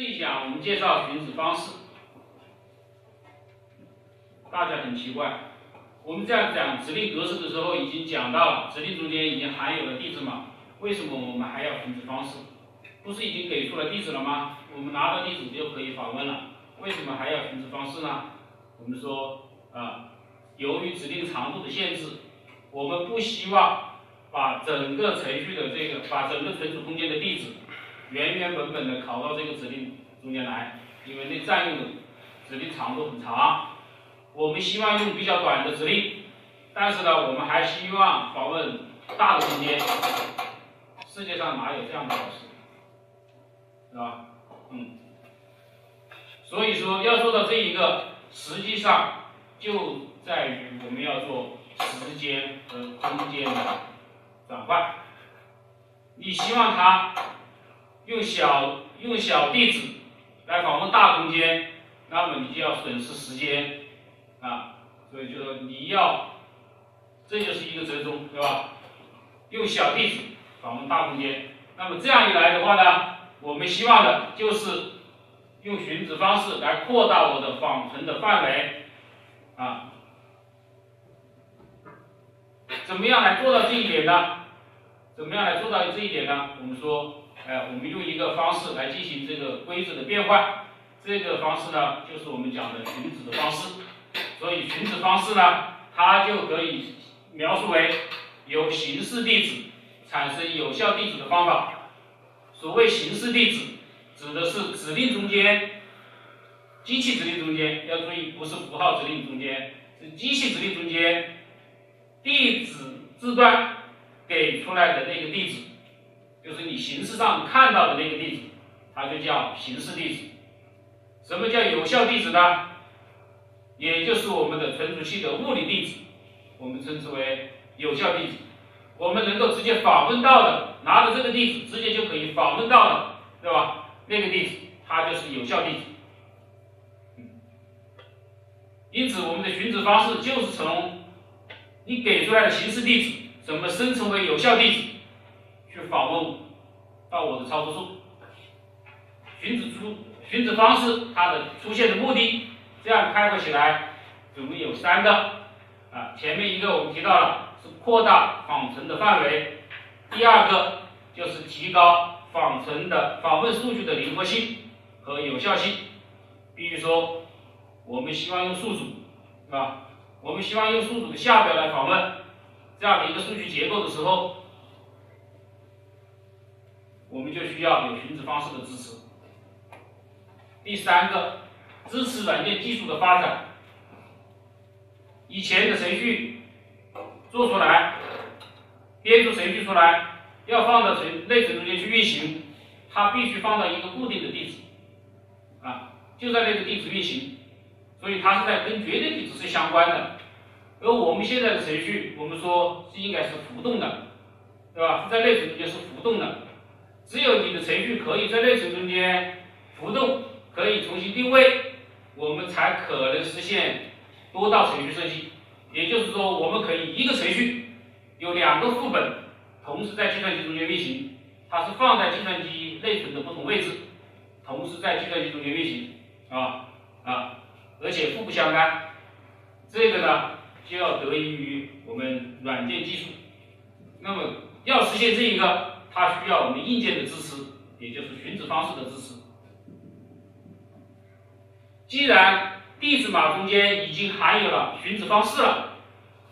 这一讲我们介绍寻址方式，大家很奇怪，我们在讲指令格式的时候已经讲到了，指令中间已经含有了地址码，为什么我们还要寻址方式？不是已经给出了地址了吗？我们拿到地址就可以访问了，为什么还要寻址方式呢？我们说啊，由于指令长度的限制，我们不希望把整个程序的这个，把整个存储空间的地址。原原本本的拷到这个指令中间来，因为那占用的指令长度很长。我们希望用比较短的指令，但是呢，我们还希望访问大的空间。世界上哪有这样的老师，是吧？嗯。所以说，要做到这一个，实际上就在于我们要做时间和空间的转换。你希望它。用小用小地址来访问大空间，那么你就要损失时间啊，所以就说你要，这就是一个折中，对吧？用小地址访问大空间，那么这样一来的话呢，我们希望的就是用寻址方式来扩大我的访存的范围啊。怎么样来做到这一点呢？怎么样来做到这一点呢？我们说。哎，我们用一个方式来进行这个规则的变换，这个方式呢，就是我们讲的寻址的方式。所以寻址方式呢，它就可以描述为由形式地址产生有效地址的方法。所谓形式地址，指的是指令中间，机器指令中间要注意，不是符号指令中间，是机器指令中间地址字段给出来的那个地址。就是你形式上看到的那个地址，它就叫形式地址。什么叫有效地址呢？也就是我们的存储器的物理地址，我们称之为有效地址。我们能够直接访问到的，拿着这个地址直接就可以访问到的，对吧？那个地址它就是有效地址。因此，我们的寻址方式就是从你给出来的形式地址怎么生成为有效地址。去访问到我的操作数，寻址出寻址方式，它的出现的目的，这样概括起来，总共有三个啊。前面一个我们提到了是扩大访存的范围，第二个就是提高访存的访问数据的灵活性和有效性。比如说，我们希望用数组，是吧？我们希望用数组的下表来访问这样的一个数据结构的时候。我们就需要有寻址方式的支持。第三个，支持软件技术的发展。以前的程序做出来，编出程序出来，要放到存内存中间去运行，它必须放到一个固定的地址，啊，就在那个地址运行，所以它是在跟绝对地址是相关的。而我们现在的程序，我们说是应该是浮动的，对吧？在内存中间是浮动的。只有你的程序可以在内存中间浮动，可以重新定位，我们才可能实现多道程序设计。也就是说，我们可以一个程序有两个副本同时在计算机中间运行，它是放在计算机内存的不同位置，同时在计算机中间运行，啊啊，而且互不相干。这个呢，就要得益于我们软件技术。那么要实现这一个。它需要我们硬件的支持，也就是寻址方式的支持。既然地址码中间已经含有了寻址方式了，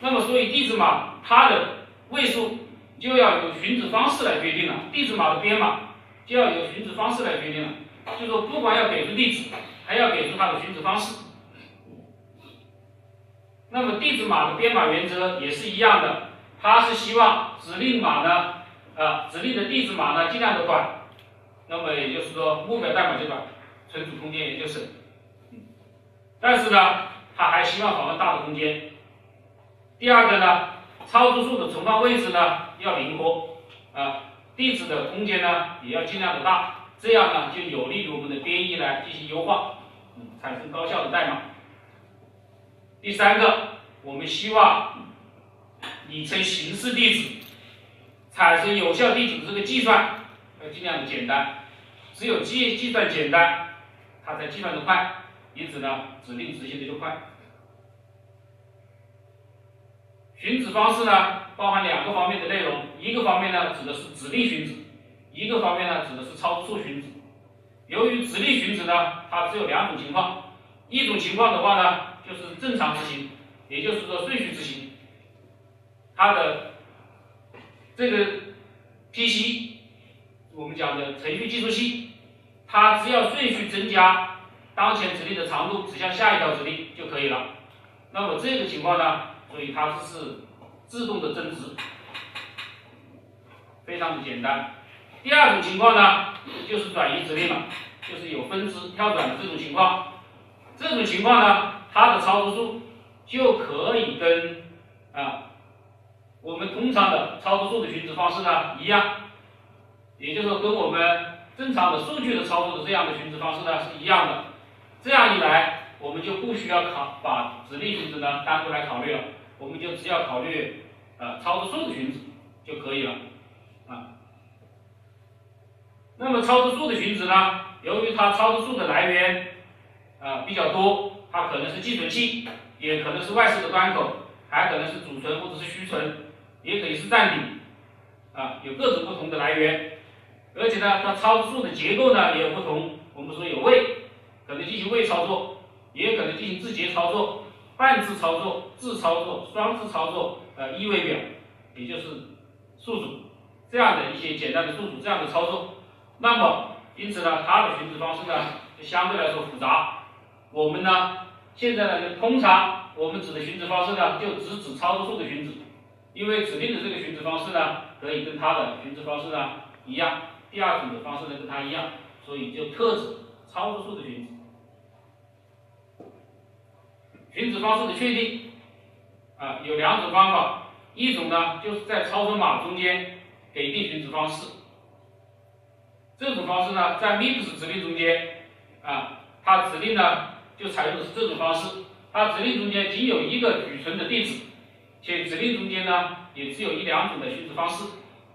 那么所以地址码它的位数就要由寻址方式来决定了，地址码的编码就要由寻址方式来决定了。就说不管要给出地址，还要给出它的寻址方式。那么地址码的编码原则也是一样的，它是希望指令码呢。啊，指令的地址码呢尽量的短，那么也就是说目标代码就短，存储空间也就省。但是呢，它还希望访问大的空间。第二个呢，操作数的存放位置呢要灵活，啊，地址的空间呢也要尽量的大，这样呢就有利于我们的编译来进行优化，嗯，产生高效的代码。第三个，我们希望拟成形式地址。产生有效地址的这个计算要尽量的简单，只有计计算简单，它才计算的快，因此呢，指令执行的就快。寻址方式呢，包含两个方面的内容，一个方面呢指的是指令寻址，一个方面呢指的是操作寻址。由于指令寻址呢，它只有两种情况，一种情况的话呢，就是正常执行，也就是说顺序执行，它的这个 PC，我们讲的程序计数器，它只要顺序增加当前指令的长度，指向下一条指令就可以了。那么这个情况呢？所以它是自动的增值，非常的简单。第二种情况呢，就是转移指令了，就是有分支跳转的这种情况。这种情况呢，它的操作数就可以跟啊我们通常的操作数的寻址方式呢一样，也就是说跟我们正常的数据的操作的这样的寻址方式呢是一样的。这样一来，我们就不需要考把指令寻址呢单独来考虑了。我们就只要考虑呃操作数的寻址就可以了啊。那么操作数的寻址呢，由于它操作数的来源啊比较多，它可能是寄存器，也可能是外设的端口，还可能是主存或者是虚存，也可以是占比啊，有各种不同的来源。而且呢，它操作数的结构呢也有不同。我们说有位，可能进行位操作，也可能进行字节操作。半字操作、字操作、双字操作，呃，一位表，也就是数组这样的一些简单的数组这样的操作。那么，因此呢，它的寻址方式呢就相对来说复杂。我们呢，现在呢就通常我们指的寻址方式呢就只指操作数的寻址，因为指令的这个寻址方式呢可以跟它的寻址方式呢一样，第二种的方式呢跟它一样，所以就特指操作数的寻址。寻址方式的确定啊，有两种方法，一种呢就是在操作码中间给定寻址方式，这种方式呢在 MIPS 指令中间啊，它指令呢就采用的是这种方式，它指令中间仅有一个储存的地址，且指令中间呢也只有一两种的寻址方式，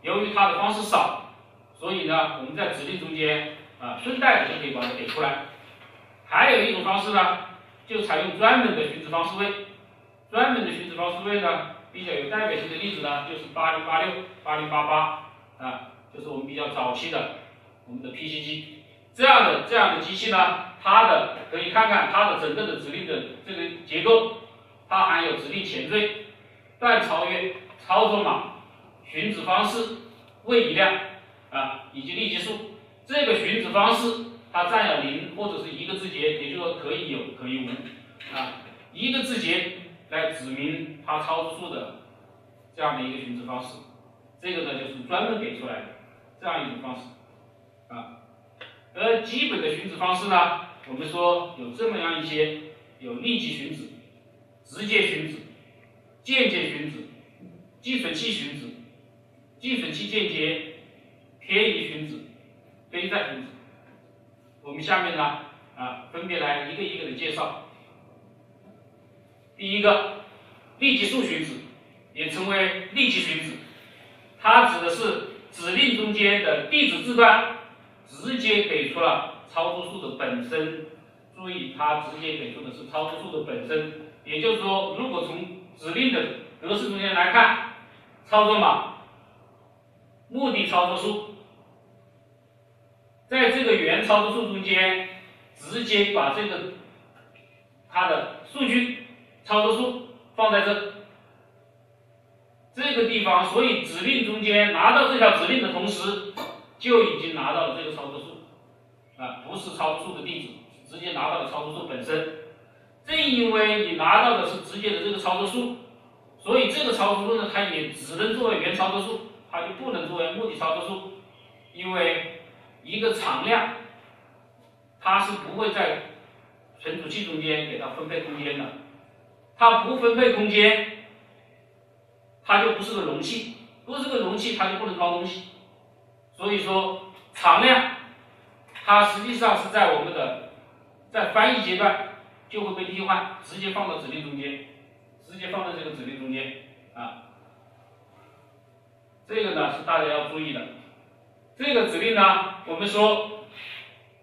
由于它的方式少，所以呢我们在指令中间啊顺带的就可以把它给出来，还有一种方式呢。就采用专门的寻址方式位，专门的寻址方式位呢，比较有代表性的例子呢，就是八零八六、八零八八啊，就是我们比较早期的我们的 PC 机，这样的这样的机器呢，它的可以看看它的整个的指令的这个结构，它含有指令前缀、段超越、操作码、寻址方式、位移量啊，以及立即数，这个寻址方式。它占有零或者是一个字节，也就是说可以有可以无啊，一个字节来指明它操作数的这样的一个寻址方式，这个呢就是专门给出来的这样一种方式啊。而基本的寻址方式呢，我们说有这么样一些，有立即寻址、直接寻址、间接寻址、寄存器寻址、寄存器间接、偏移寻址、非在寻址。我们下面呢，啊，分别来一个一个的介绍。第一个，立即数寻址，也称为立即寻址，它指的是指令中间的地址字段直接给出了操作数的本身。注意，它直接给出的是操作数的本身。也就是说，如果从指令的格式中间来看，操作码、目的操作数。在这个原操作数中间，直接把这个它的数据操作数放在这这个地方，所以指令中间拿到这条指令的同时，就已经拿到了这个操作数，啊，不是操作数的地址，直接拿到了操作数本身。正因为你拿到的是直接的这个操作数，所以这个操作数呢，它也只能作为原操作数，它就不能作为目的操作数，因为。一个常量，它是不会在存储器中间给它分配空间的，它不分配空间，它就不是个容器，不是个容器，它就不能装东西。所以说，常量它实际上是在我们的在翻译阶段就会被替换，直接放到指令中间，直接放在这个指令中间啊。这个呢是大家要注意的。这个指令呢，我们说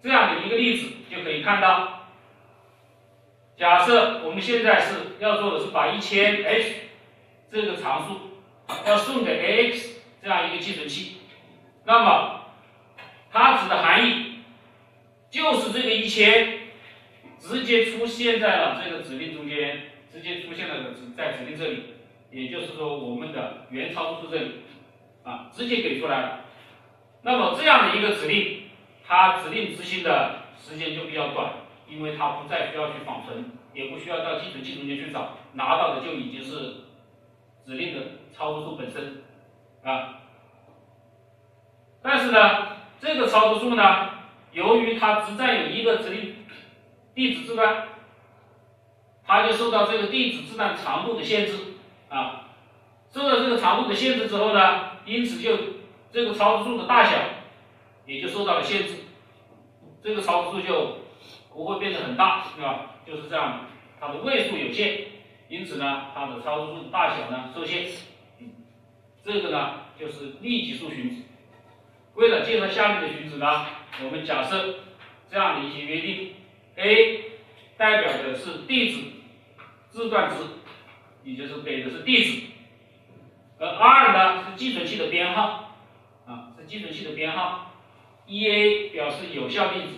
这样的一个例子就可以看到，假设我们现在是要做的是把一千 h 这个常数要送给 ax 这样一个寄存器，那么它指的含义就是这个一千直接出现在了这个指令中间，直接出现了指在指令这里，也就是说我们的原操作数这里啊，直接给出来了。那么这样的一个指令。它指令执行的时间就比较短，因为它不再需要去访存，也不需要到寄存器中间去找，拿到的就已经是指令的操作数本身啊。但是呢，这个操作数呢，由于它只占有一个指令地址字段，它就受到这个地址字段长度的限制啊。受到这个长度的限制之后呢，因此就这个操作数的大小。也就受到了限制，这个操作数就不会变得很大，是吧？就是这样，它的位数有限，因此呢，它的操作数大小呢受限。这个呢就是立即数寻址。为了介绍下面的寻址呢，我们假设这样的一些约定：a 代表的是地址字段值，也就是给的是地址；而 r 呢是寄存器的编号，啊，是寄存器的编号。e a 表示有效地址，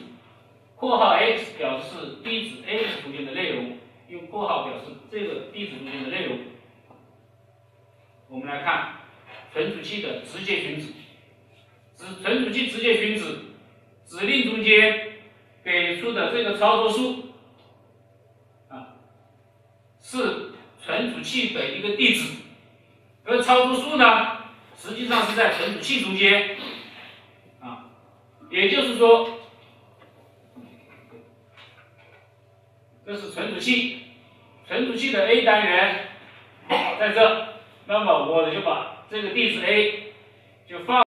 括号 x 表示地址 x 中间的内容，用括号表示这个地址中间的内容。我们来看存储器的直接寻址，指存储器直接寻址指令中间给出的这个操作数啊，是存储器的一个地址，而操作数呢，实际上是在存储器中间。啊也就是说，这是存储器，存储器的 A 单元在这，那么我就把这个地址 A 就放。